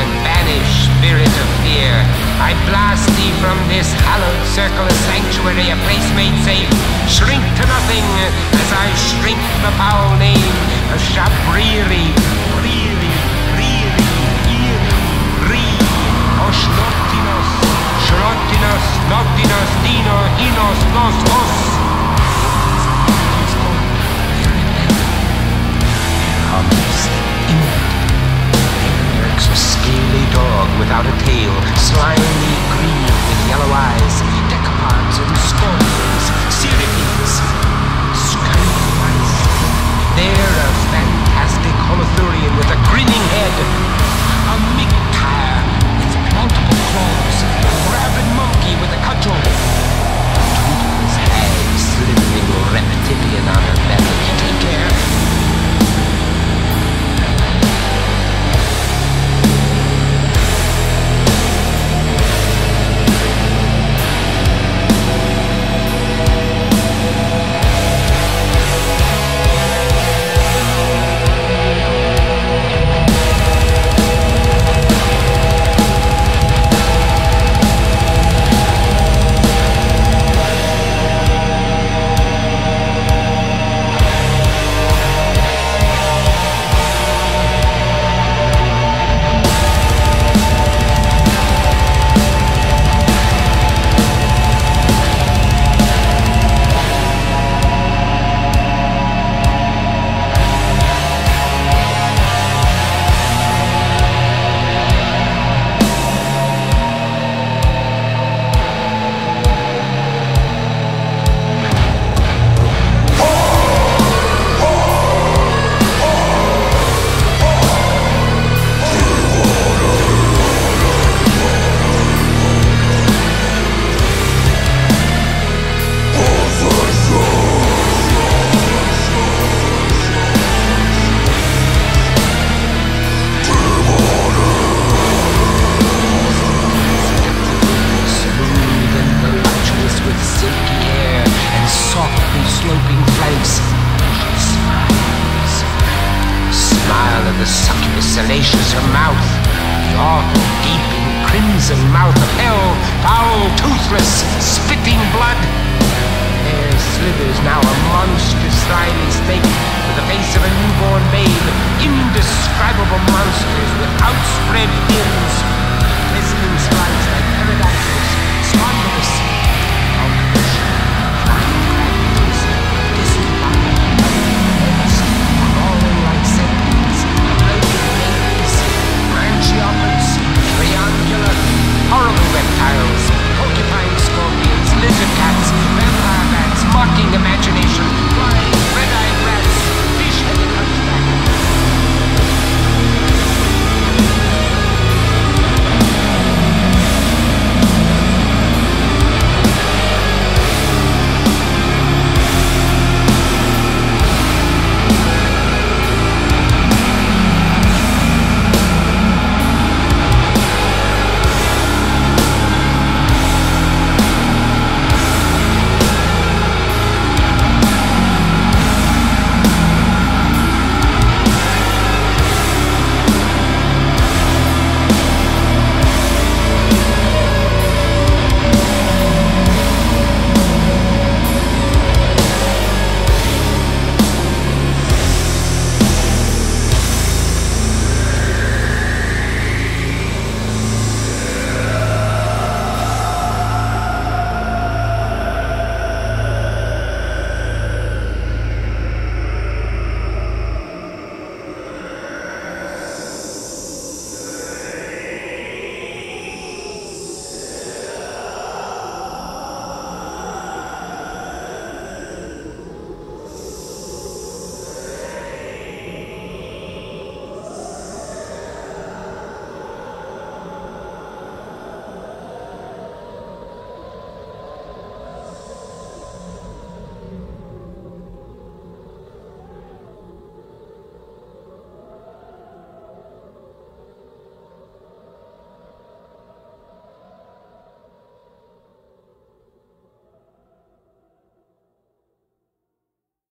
and banish spirit of fear. I blast thee from this hallowed circle, a sanctuary, a place made safe. Shrink to nothing as I shrink the foul name of Shabriri. Without a tail, slimy green with yellow eyes, decapods and scorpions, cirripedes, scurrying mice. There a fantastic holothurian with a grinning head, salacious her mouth, the awful gaping crimson mouth of hell, foul, toothless, spitting blood. There slithers now a monstrous slimy snake with the face of a newborn babe, indescribable monsters with outspread